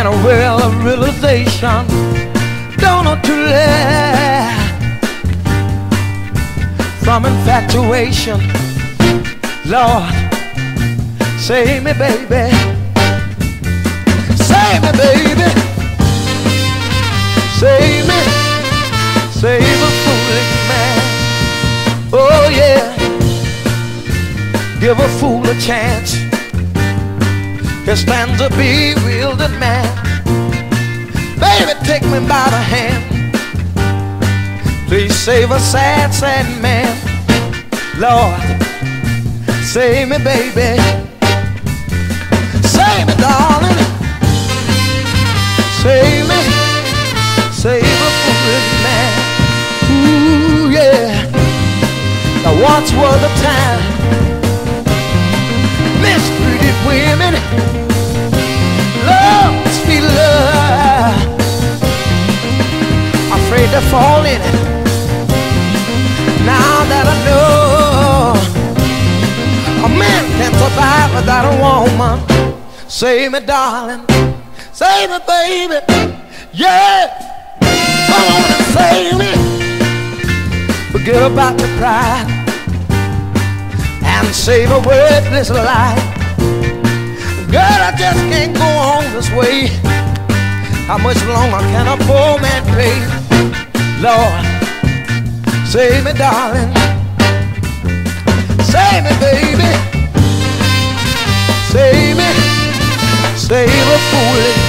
in a world of realization. Don't know to let from infatuation. Lord, save me, baby. Save me, baby. Save me. Save a foolish man. Oh, yeah. Give a fool a chance. He stands a bewildered man. Baby, take me by the hand. Please save a sad, sad man. Lord, save me, baby. Save me, darling. Save me. Save a foolish man. Ooh, yeah. Now once was a time to fall in it. Now that I know a man can survive without a woman. Save me, darling. Save me, baby. Yeah. Come on and save me. Forget about the pride and save a worthless life. Girl, I just can't go on this way. How much longer can a poor man pay? Lord, save me, darling. Save me, baby. Save me. Save a fool